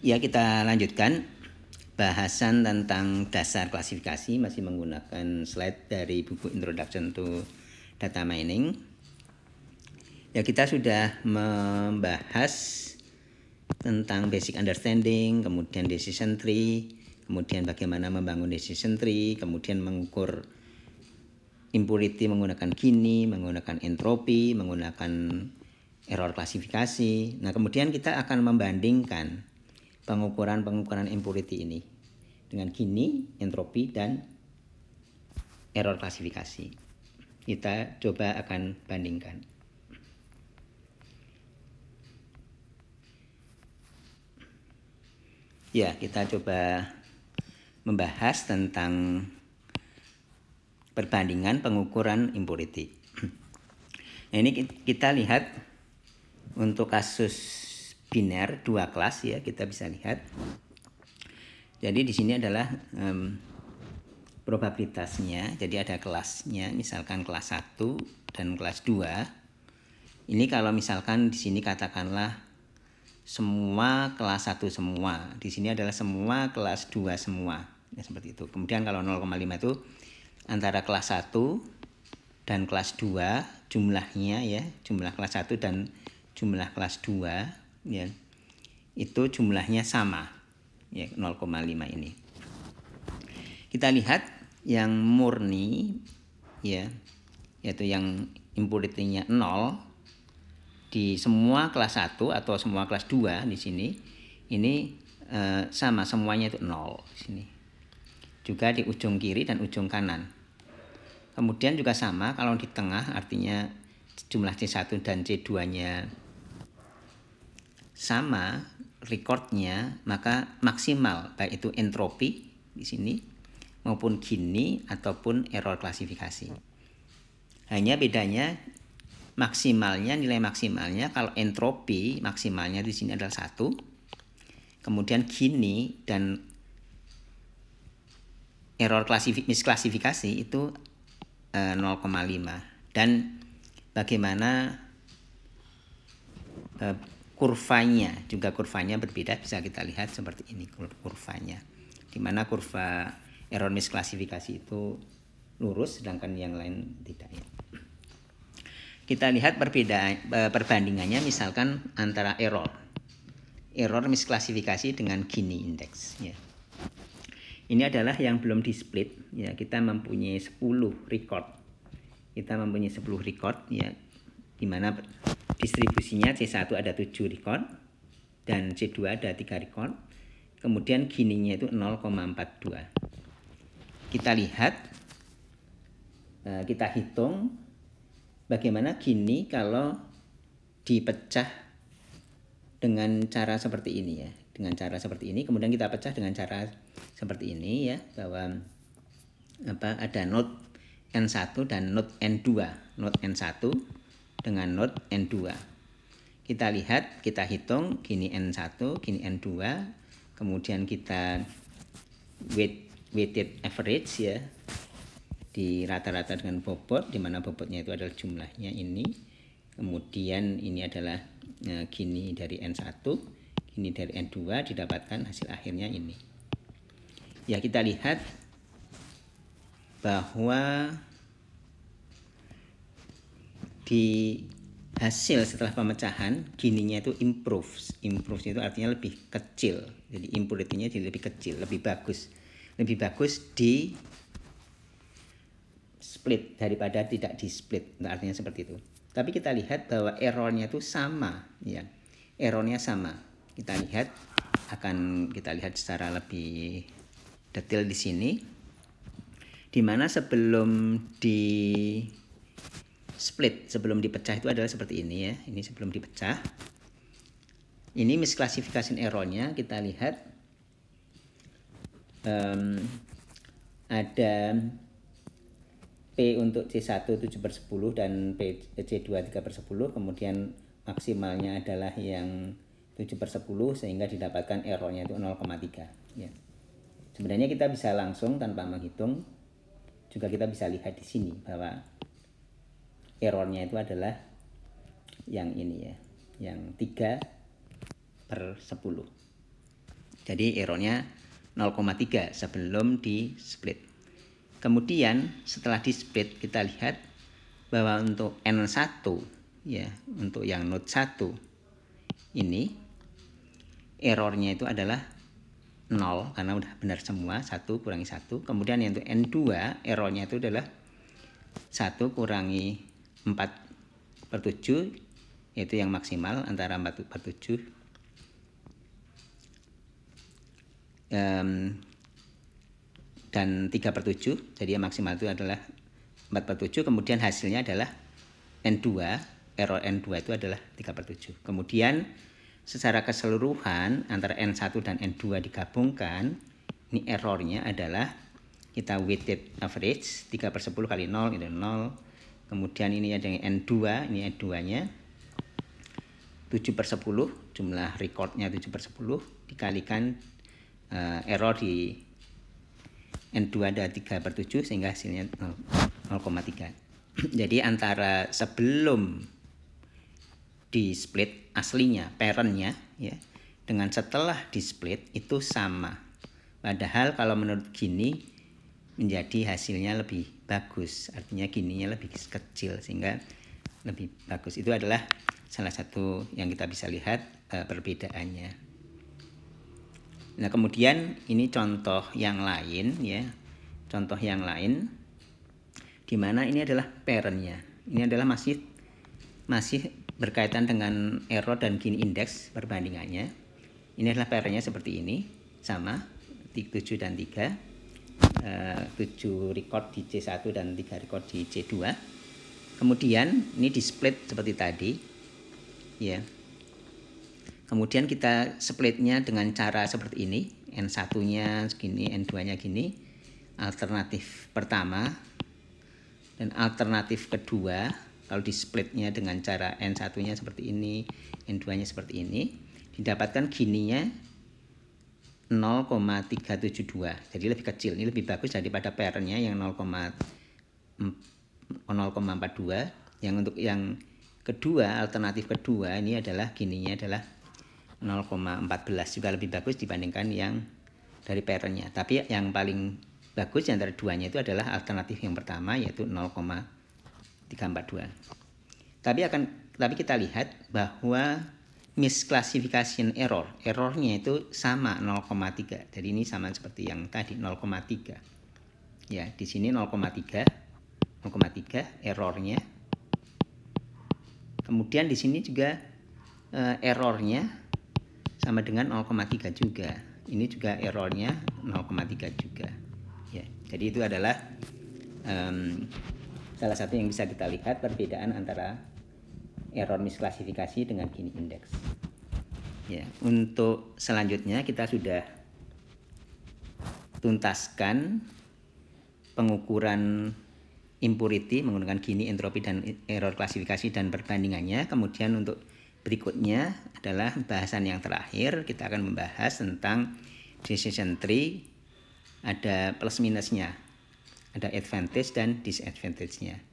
Ya, kita lanjutkan bahasan tentang dasar klasifikasi masih menggunakan slide dari buku Introduction to Data Mining. Ya, kita sudah membahas tentang basic understanding, kemudian decision tree, kemudian bagaimana membangun decision tree, kemudian mengukur impurity menggunakan Gini, menggunakan entropi, menggunakan error klasifikasi. Nah, kemudian kita akan membandingkan pengukuran-pengukuran impurity ini dengan Gini, entropi, dan error klasifikasi. Kita coba akan bandingkan. Ya, kita coba membahas tentang perbandingan pengukuran impurity. Nah, ini kita lihat untuk kasus biner dua kelas ya kita bisa lihat. Jadi di sini adalah um, probabilitasnya. Jadi ada kelasnya, misalkan kelas 1 dan kelas 2. Ini kalau misalkan di sini katakanlah semua kelas 1 semua. Di sini adalah semua kelas 2 semua. Ya, seperti itu. Kemudian kalau 0,5 itu antara kelas 1 dan kelas 2 jumlahnya ya, jumlah kelas 1 dan jumlah kelas 2 ya. Itu jumlahnya sama ya 0,5 ini. Kita lihat yang murni ya yaitu yang impurity-nya 0 di semua kelas 1 atau semua kelas 2 di sini ini eh, sama semuanya itu 0 di sini. Juga di ujung kiri dan ujung kanan. Kemudian juga sama kalau di tengah artinya jumlah C1 dan C2 nya sama recordnya maka maksimal baik itu entropi di sini maupun gini ataupun error klasifikasi. Hanya bedanya maksimalnya nilai maksimalnya kalau entropi maksimalnya di sini adalah satu, kemudian gini dan error klasifik misklasifikasi itu eh, 0,5 dan bagaimana eh, kurvanya juga kurvanya berbeda bisa kita lihat seperti ini kurvanya. Di mana kurva error misklasifikasi itu lurus sedangkan yang lain tidak ya. Kita lihat perbedaan e, perbandingannya misalkan antara error. Error misklasifikasi dengan Gini index ya. Ini adalah yang belum di split ya. Kita mempunyai 10 record. Kita mempunyai 10 record ya di mana distribusinya C1 ada 7 record dan C2 ada 3 record kemudian gininya itu 0,42 kita lihat eh, kita hitung bagaimana gini kalau dipecah dengan cara seperti ini ya. Dengan cara seperti ini kemudian kita pecah dengan cara seperti ini ya bahwa apa ada node N1 dan node N2 node N1 dengan node N2. Kita lihat, kita hitung gini N1, gini N2, kemudian kita weight, weighted average ya di rata-rata dengan bobot di mana bobotnya itu adalah jumlahnya ini. Kemudian ini adalah e, gini dari N1, gini dari N2 didapatkan hasil akhirnya ini. Ya, kita lihat bahwa di hasil setelah pemecahan gininya itu improve. Improve itu artinya lebih kecil. Jadi impurity-nya jadi lebih kecil lebih bagus. Lebih bagus di split daripada tidak di split. Nah, artinya seperti itu. Tapi kita lihat bahwa errornya itu sama ya. Errornya sama. Kita lihat akan kita lihat secara lebih detail di sini. Di mana sebelum di split sebelum dipecah itu adalah seperti ini ya. Ini sebelum dipecah. Ini misklasifikasi errornya kita lihat um, ada P untuk C1 7 per 10 dan P, C2 3 per 10 kemudian maksimalnya adalah yang 7 per 10 sehingga didapatkan errornya itu 0,3 ya. Sebenarnya kita bisa langsung tanpa menghitung juga kita bisa lihat di sini bahwa errornya itu adalah yang ini ya yang 3 per 10 Jadi errornya 0,3 sebelum di split. Kemudian setelah di split kita lihat bahwa untuk N1 ya, untuk yang node 1 ini errornya itu adalah 0 karena udah benar semua 1 kurangi 1 kemudian yang untuk N2 errornya itu adalah 1 kurangi 4 per 7 yaitu yang maksimal antara 4 per 7 um, dan 3 per 7 jadi yang maksimal itu adalah 4 per 7 kemudian hasilnya adalah N2 error N2 itu adalah 3 per 7 kemudian secara keseluruhan antara N1 dan N2 digabungkan ini errornya adalah kita weighted average 3 per 10 kali 0 itu 0 kemudian ini ada yang N2 ini N2 nya 7 per 10 jumlah recordnya 7 per 10 dikalikan uh, error di N2 ada 3 per 7 sehingga hasilnya 0,3 jadi antara sebelum di split aslinya parentnya ya dengan setelah di split itu sama. Padahal kalau menurut gini menjadi hasilnya lebih bagus. Artinya gininya lebih kecil sehingga lebih bagus. Itu adalah salah satu yang kita bisa lihat uh, perbedaannya. Nah kemudian ini contoh yang lain ya. Contoh yang lain di mana ini adalah parentnya ini adalah masih masih berkaitan dengan error dan Gini index perbandingannya. Ini adalah PR-nya seperti ini, sama 7 dan 3. Uh, 7 record di C1 dan 3 record di C2. Kemudian ini di split seperti tadi. Ya. Kemudian kita splitnya dengan cara seperti ini. N1-nya segini, N2-nya gini. Alternatif pertama dan alternatif kedua kalau di splitnya dengan cara N1 nya seperti ini N2 nya seperti ini didapatkan gininya 0,372 jadi lebih kecil. Ini lebih bagus daripada parentnya yang 0,42 yang untuk yang kedua alternatif kedua ini adalah gininya adalah 0,14 juga lebih bagus dibandingkan yang dari parentnya tapi yang paling bagus yang antara duanya itu adalah alternatif yang pertama yaitu 0, 342. Tapi akan tapi kita lihat bahwa misclassification error, errornya itu sama 0,3. Jadi ini sama seperti yang tadi 0,3. Ya, di sini 0,3 0,3 errornya. Kemudian di sini juga uh, errornya sama dengan 0,3 juga. Ini juga errornya 0,3 juga. Ya, jadi itu adalah um, salah satu yang bisa kita lihat perbedaan antara error misklasifikasi dengan Gini index. Ya, untuk selanjutnya kita sudah tuntaskan pengukuran impurity menggunakan Gini entropi dan error klasifikasi dan perbandingannya. Kemudian untuk berikutnya adalah bahasan yang terakhir kita akan membahas tentang decision tree ada plus minusnya ada advantage dan disadvantage-nya.